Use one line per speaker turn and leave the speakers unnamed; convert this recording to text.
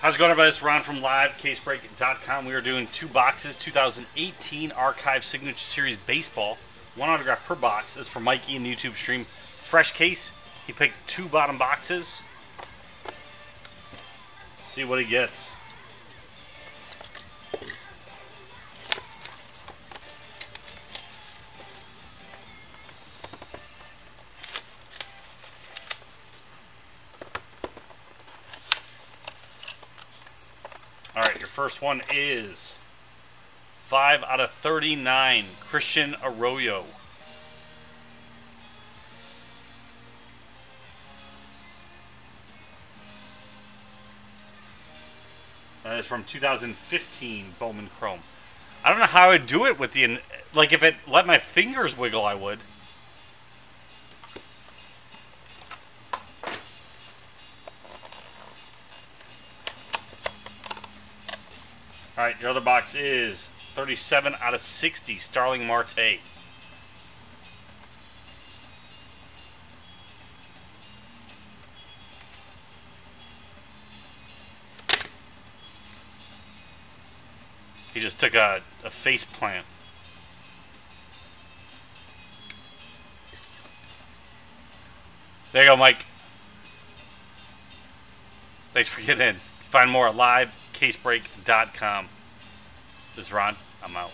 How's it going, everybody? It's Ron from LiveCaseBreak.com. We are doing two boxes, 2018 Archive Signature Series Baseball. One autograph per box. This is for Mikey in the YouTube stream. Fresh case. He picked two bottom boxes. See what he gets. All right, your first one is 5 out of 39, Christian Arroyo. That is from 2015 Bowman Chrome. I don't know how I would do it with the like if it let my fingers wiggle I would. All right, your other box is 37 out of 60, Starling Marte. He just took a, a face plant. There you go, Mike. Thanks for getting in. Find more at livecasebreak.com. This is Ron. I'm out.